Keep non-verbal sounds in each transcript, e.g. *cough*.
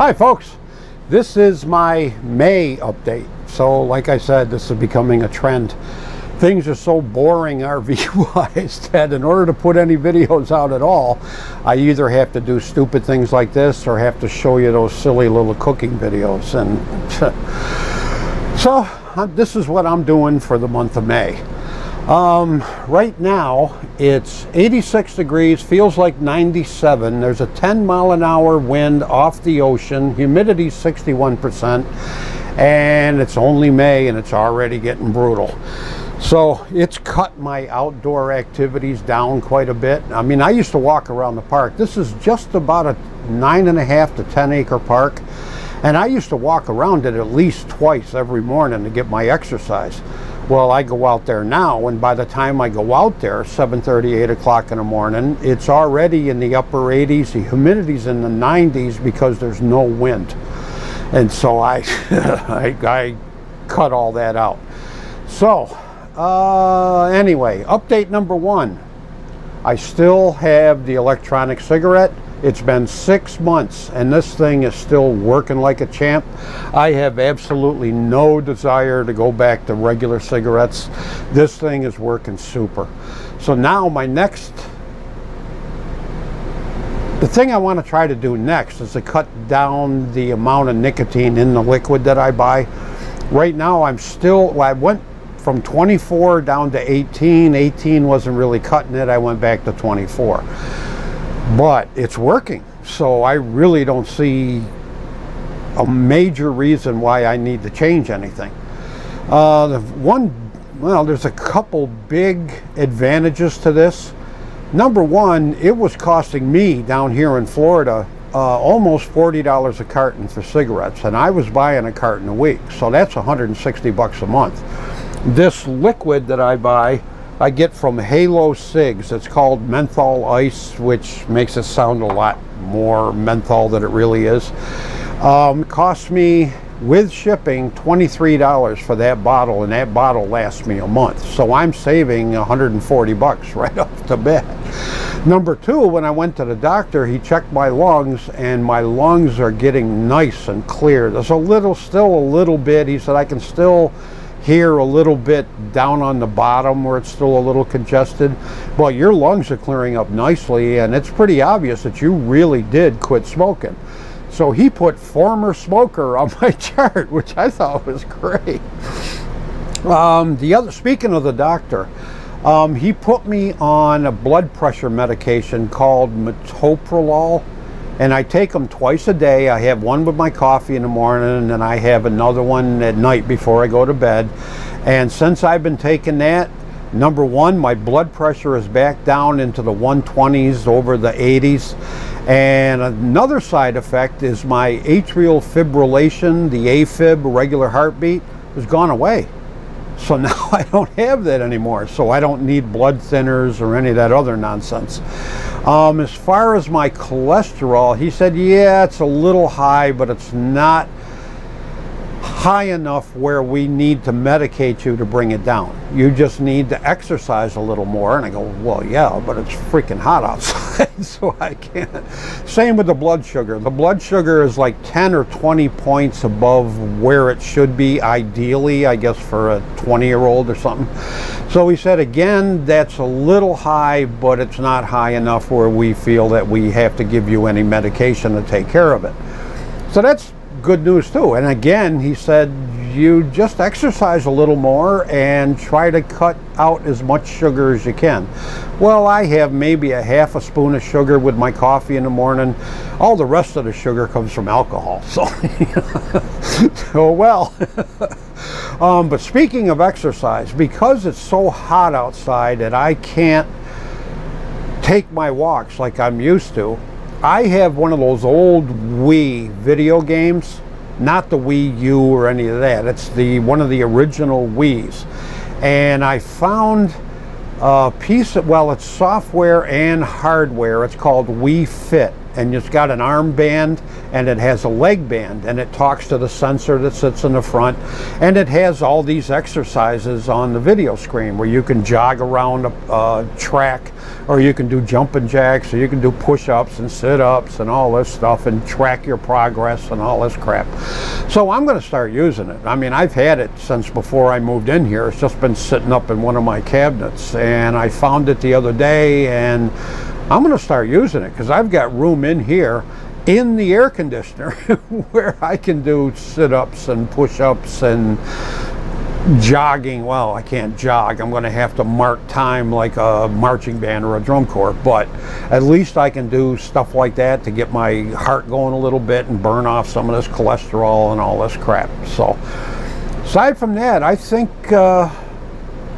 Hi folks, this is my May update. So like I said, this is becoming a trend. Things are so boring *laughs* RV-wise that in order to put any videos out at all, I either have to do stupid things like this or have to show you those silly little cooking videos. And *laughs* so this is what I'm doing for the month of May. Um, right now it's 86 degrees, feels like 97. There's a 10 mile an hour wind off the ocean, humidity 61%, and it's only May and it's already getting brutal. So it's cut my outdoor activities down quite a bit. I mean, I used to walk around the park. This is just about a nine and a half to 10 acre park. And I used to walk around it at least twice every morning to get my exercise. Well, I go out there now, and by the time I go out there, 7.30, 8 o'clock in the morning, it's already in the upper 80s. The humidity's in the 90s because there's no wind. And so I, *laughs* I, I cut all that out. So, uh, anyway, update number one. I still have the electronic cigarette. It's been six months and this thing is still working like a champ. I have absolutely no desire to go back to regular cigarettes. This thing is working super. So now my next, the thing I want to try to do next is to cut down the amount of nicotine in the liquid that I buy. Right now I'm still, I went from 24 down to 18. 18 wasn't really cutting it. I went back to 24 but it's working. So I really don't see a major reason why I need to change anything. Uh, the one, well, there's a couple big advantages to this. Number one, it was costing me down here in Florida uh, almost $40 a carton for cigarettes, and I was buying a carton a week, so that's 160 bucks a month. This liquid that I buy I get from Halo Cigs. It's called menthol ice, which makes it sound a lot more menthol than it really is. Um, cost me with shipping $23 for that bottle and that bottle lasts me a month so I'm saving 140 bucks *laughs* right off the bat number two when I went to the doctor he checked my lungs and my lungs are getting nice and clear there's a little still a little bit he said I can still hear a little bit down on the bottom where it's still a little congested. But your lungs are clearing up nicely and it's pretty obvious that you really did quit smoking. So he put former smoker on *laughs* my chart, which I thought was great. Um, the other, speaking of the doctor, um, he put me on a blood pressure medication called metoprolol and I take them twice a day. I have one with my coffee in the morning and then I have another one at night before I go to bed. And since I've been taking that, number one, my blood pressure is back down into the 120s over the 80s. And another side effect is my atrial fibrillation, the AFib, regular heartbeat, has gone away. So *laughs* now I don't have that anymore. So I don't need blood thinners or any of that other nonsense. Um, as far as my cholesterol, he said, yeah, it's a little high, but it's not high enough where we need to medicate you to bring it down. You just need to exercise a little more. And I go, well, yeah, but it's freaking hot outside, *laughs* so I can't. Same with the blood sugar. The blood sugar is like 10 or 20 points above where it should be, ideally, I guess, for a 20 year old or something. So he said, again, that's a little high, but it's not high enough where we feel that we have to give you any medication to take care of it. So that's good news too. And again, he said, you just exercise a little more and try to cut out as much sugar as you can. Well, I have maybe a half a spoon of sugar with my coffee in the morning. All the rest of the sugar comes from alcohol. *laughs* So, so well. *laughs* um, but speaking of exercise, because it's so hot outside that I can't take my walks like I'm used to, I have one of those old Wii video games, not the Wii U or any of that. It's the one of the original Wii's. And I found a piece of, well, it's software and hardware. It's called Wii Fit. And it's got an arm band and it has a leg band and it talks to the sensor that sits in the front and it has all these exercises on the video screen where you can jog around a, a track or you can do jumping jacks or you can do push-ups and sit-ups and all this stuff and track your progress and all this crap. So i'm going to start using it. I mean i've had it since before i moved in here. It's just been sitting up in one of my cabinets and i found it the other day and I'm going to start using it because I've got room in here in the air conditioner *laughs* where I can do sit-ups and push-ups and jogging. Well, I can't jog. I'm going to have to mark time like a marching band or a drum corps, but at least I can do stuff like that to get my heart going a little bit and burn off some of this cholesterol and all this crap. So aside from that, I think uh,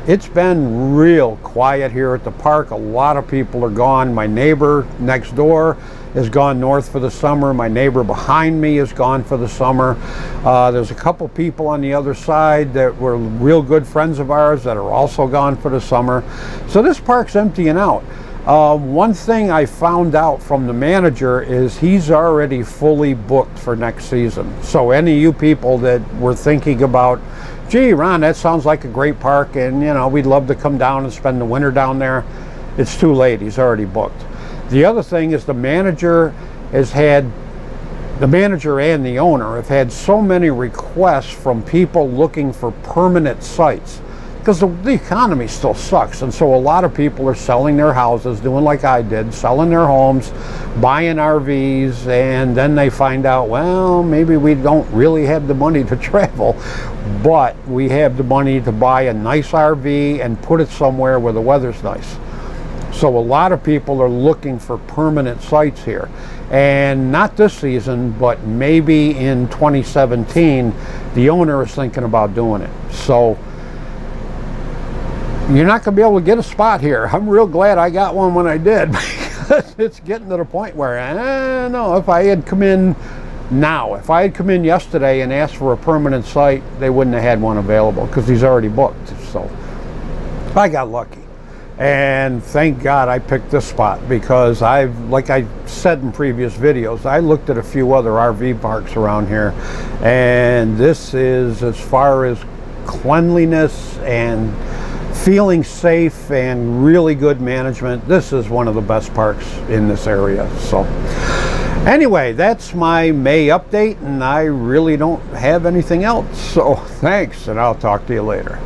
it's been real quiet here at the park. A lot of people are gone. My neighbor next door has gone north for the summer. My neighbor behind me is gone for the summer. Uh, there's a couple people on the other side that were real good friends of ours that are also gone for the summer. So this park's emptying out. Uh, one thing I found out from the manager is he's already fully booked for next season. So any of you people that were thinking about gee, Ron, that sounds like a great park, and you know, we'd love to come down and spend the winter down there. It's too late. He's already booked. The other thing is the manager has had, the manager and the owner have had so many requests from people looking for permanent sites because the, the, economy still sucks. And so a lot of people are selling their houses, doing like I did, selling their homes, buying RVs, and then they find out, well, maybe we don't really have the money to *laughs* travel, but we have the money to buy a nice RV and put it somewhere where the weather's nice. So a lot of people are looking for permanent sites here. And not this season, but maybe in 2017, the owner is thinking about doing it. So you're not going to be able to get a spot here. I'm real glad I got one when I did *laughs* because it's getting to the point where I don't know if I had come in now, if I had come in yesterday and asked for a permanent site, they wouldn't have had one available because he's already booked. So I got lucky. And thank God I picked this spot because I've, like I said in previous videos, I looked at a few other RV parks around here and this is as far as cleanliness and feeling safe and really good management. This is one of the best parks in this area. So anyway, that's my May update and I really don't have anything else. So *laughs* thanks and I'll talk to you later.